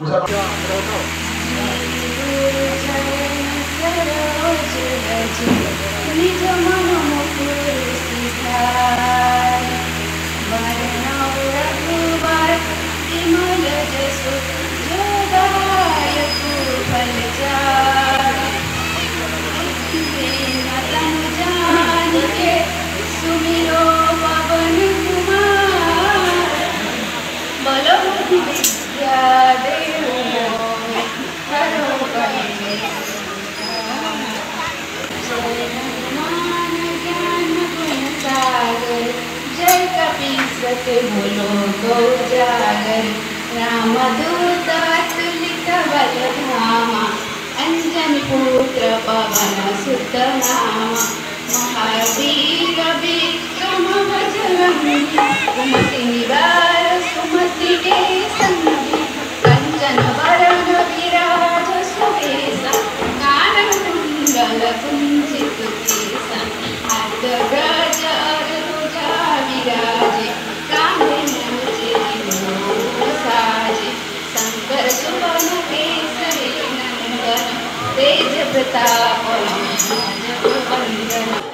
Was that right? I don't know. जगत भूलो दो जागर राम दूतवत लिखवल धामा अंजन पुत्र पवन सुत नामा महावीर विक्रम बजरंगी सुमति निवार सुमति के सं तेज प्रताप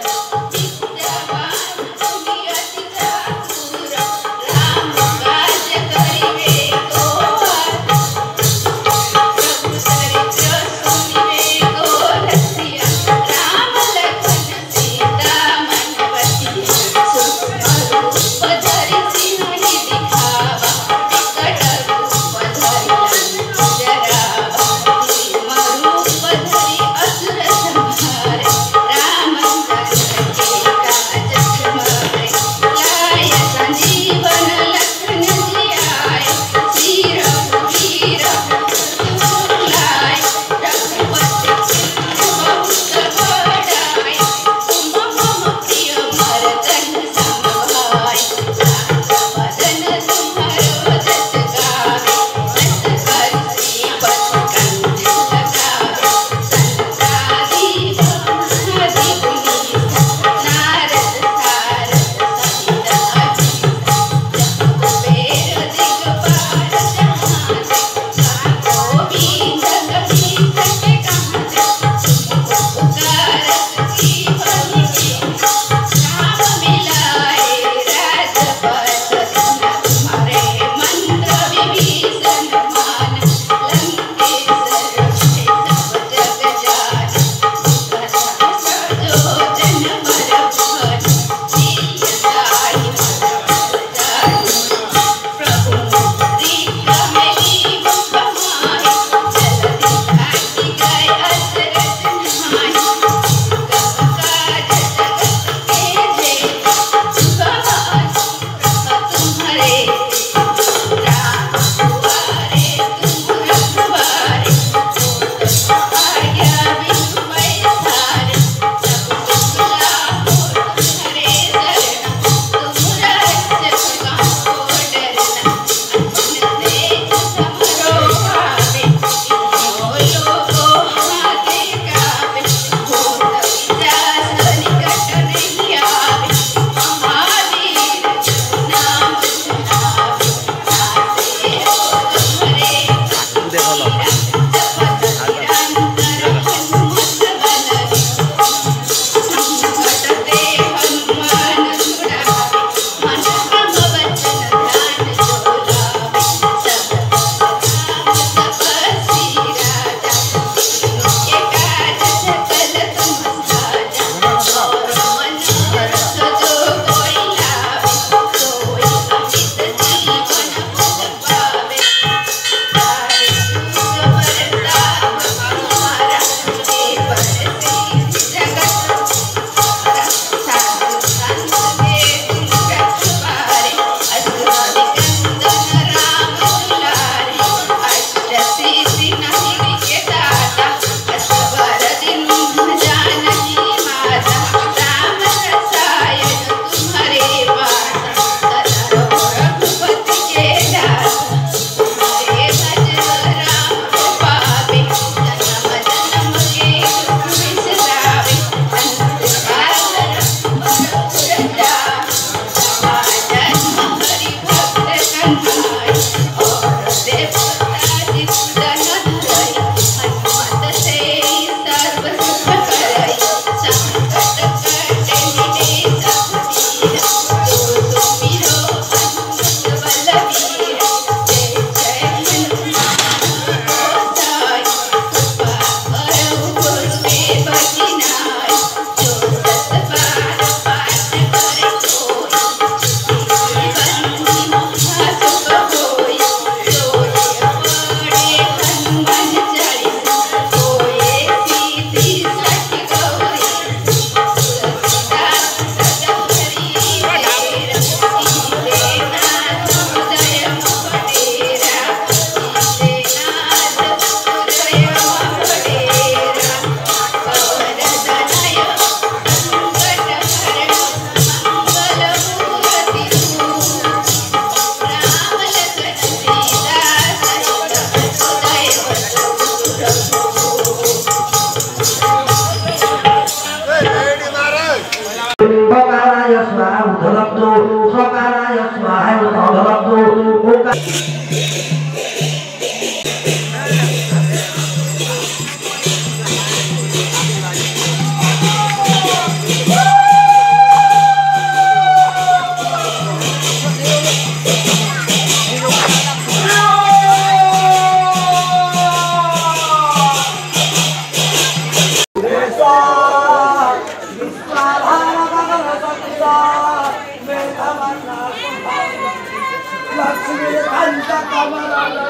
Lord.